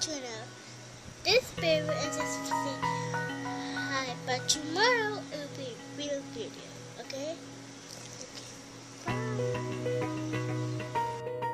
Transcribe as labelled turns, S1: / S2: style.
S1: channel. This baby is just saying hi, but tomorrow